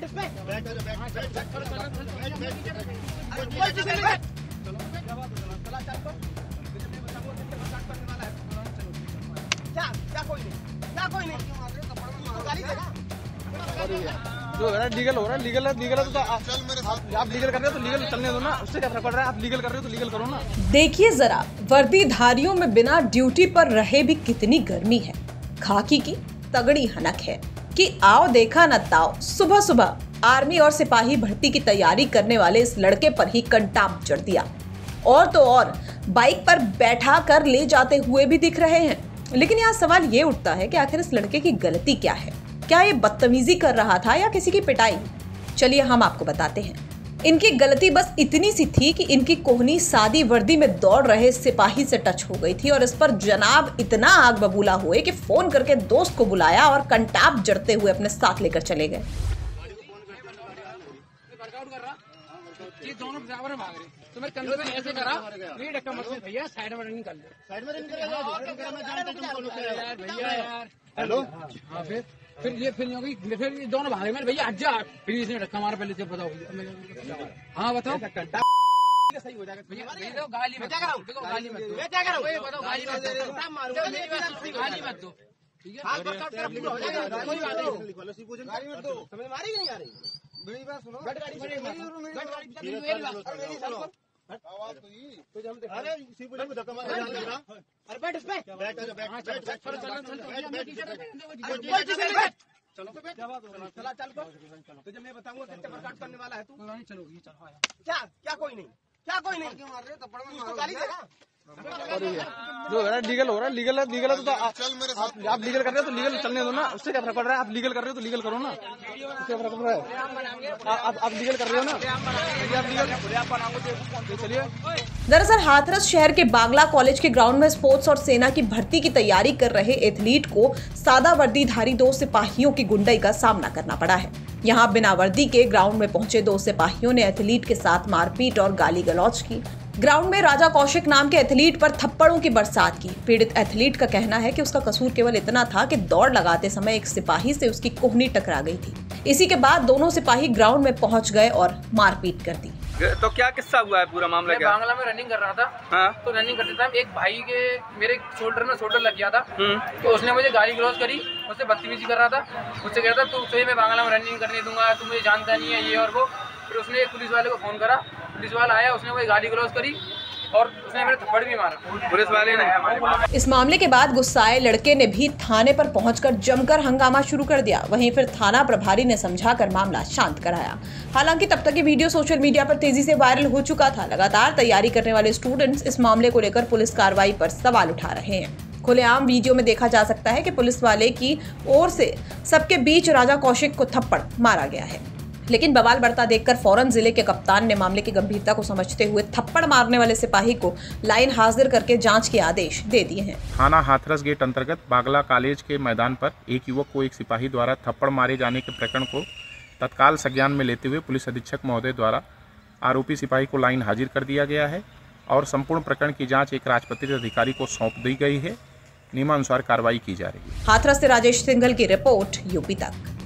बैठ बैठ जा, बैठ, बैठ, बैठ, बैठ, बैठ, जो हो लीगल हो रहा है लीगल है लीगल है तो, तो आप, लीगल कर रहे हो तो लीगल चलने दो ना उससे क्या फ़र्क पड़ रहा है आप लीगल कर रहे हो तो लीगल करो ना देखिए जरा वर्दीधारियों में बिना ड्यूटी पर रहे भी कितनी गर्मी है। खाकी की तगड़ी हनक है। कि आओ देखा न ताओ। सुबह सुबह आर्मी और सिपाही भर्ती की तैयारी करने वाले इस लड़के पर ही कंटाप चढ़ दिया। और तो और, बाइक पर बैठा कर ले जाते हुए भी दिख रहे हैं। लेकिन यहाँ सवाल ये उठता है कि आखिर इस लड़के की गलती क्या है? क्या ये बदतमीजी कर रहा था या किसी की पिटाई? चलिए हम आपको बताते हैं। इनकी गलती बस इतनी सी थी कि इनकी कोहनी सादी वर्दी में दौड़ रहे सिपाही से टच हो गई थी और इस पर जनाब इतना आग बबूला हुए कि फ़ोन करके दोस्त को बुलाया और कंटाप जड़ते हुए अपने साथ लेकर चले गए। ये दोनों बराबर भाग रहे तो मैं कंधे पे ऐसे करा ये डक्का मत भैया साइड में रनिंग कर लो। साइड में रनिंग कर भैया यार। हेलो? हाँ, फिर फिर ये फिर होगी। फिर ये दोनों भागे मेरे भैया आज फिर इसने डक्का मारा पहले से बताओ हाँ बताओ। सही हो जाएगा गाली मत गाली मत दो। गाली मत दो। ठीक है? कोई बात नहीं। नहीं आ रही? मेरी बात सुनो। गाड़ी मेरी मेरी सुनो। आवाज़ तो ही तो हम देख अरे इसी पुलिस को धक्का मार रहा है अरे बैठ इस पे। बैठ बैठ बैठ बैठ चलो चलो बैठ बैठ चलो तो बैठ। चला चल तुझे मैं बताऊँगा कितने पर काट करने वाला है तू। नहीं चलो ये चलो क्या? क्या कोई नहीं। क्या कोई नहीं? क्यों मार रहे हो थप्पड़ में गाली देगा जो हो लीगल हो रहा है लीगल है लीगल है तो, तो आप, आप, आप लीगल कर रहे हो तो लीगल चलने दो ना। उससे क्या फ़र्क पड़ रहा है? आप लीगल कर रहे हो तो लीगल करो ना। उससे क्या फ़र्क पड़ रहा है? आप आप- लीगल कर रहे हो ना? लीगल चलिए। दरअसल हाथरस शहर के बांग्ला कॉलेज के ग्राउंड में स्पोर्ट्स और सेना की भर्ती की तैयारी कर रहे एथलीट को सादा वर्दीधारी दो सिपाहियों की गुंडई का सामना करना पड़ा है। यहाँ बिना वर्दी के ग्राउंड में पहुँचे दो सिपाहियों ने एथलीट के साथ मारपीट और गाली गलौज की। ग्राउंड में राजा कौशिक नाम के एथलीट पर थप्पड़ों की बरसात की। पीड़ित एथलीट का कहना है कि उसका कसूर केवल इतना था कि दौड़ लगाते समय एक सिपाही से उसकी कोहनी टकरा गई थी। इसी के बाद दोनों सिपाही ग्राउंड में पहुँच गए और मारपीट कर दी। तो क्या किस्सा हुआ है पूरा मामला मैं बांग्ला में रनिंग कर रहा था। हाँ। तो रनिंग करते टाइम एक भाई के मेरे शोल्डर में शोल्डर लग गया था। हम्म। तो उसने मुझे गाली क्रॉस करी उससे बदतमीजी कर रहा था। उससे कह रहा था तू सही मैं बांग्ला में रनिंग करने दूँगा तू मुझे जानता नहीं है ये और वो। फिर उसने एक पुलिस वाले को फ़ोन करा। पुलिस वाला आया उसने मुझे गाली क्रॉस करी। और उसने मेरे थप्पड़ भी मारा। पुलिस वाले ने। इस मामले के बाद गुस्साए लड़के ने भी थाने पर पहुंचकर जमकर हंगामा शुरू कर दिया। वहीं फिर थाना प्रभारी ने समझाकर मामला शांत कराया। हालाँकि तब तक ये वीडियो सोशल मीडिया पर तेज़ी से वायरल हो चुका था। लगातार तैयारी करने वाले स्टूडेंट्स इस मामले को लेकर पुलिस कार्रवाई पर सवाल उठा रहे हैं। खुलेआम वीडियो में देखा जा सकता है कि पुलिस वाले की ओर से सबके बीच राजा कौशिक को थप्पड़ मारा गया है। लेकिन बवाल बढ़ता देखकर फ़ौरन ज़िले के कप्तान ने मामले की गंभीरता को समझते हुए थप्पड़ मारने वाले सिपाही को लाइन हाजिर करके जाँच के आदेश दे दिए हैं। थाना हाथरस गेट अंतर्गत बागला कॉलेज के मैदान पर एक युवक को एक सिपाही द्वारा थप्पड़ मारे जाने के प्रकरण को तत्काल संज्ञान में लेते हुए पुलिस अधीक्षक महोदय द्वारा आरोपी सिपाही को लाइन हाजिर कर दिया गया है और संपूर्ण प्रकरण की जाँच एक राजपत्रित अधिकारी को सौंप दी गई है। नियमानुसार कार्रवाई की जा रही है। हाथरस से राजेश सिंघल की रिपोर्ट यूपी तक।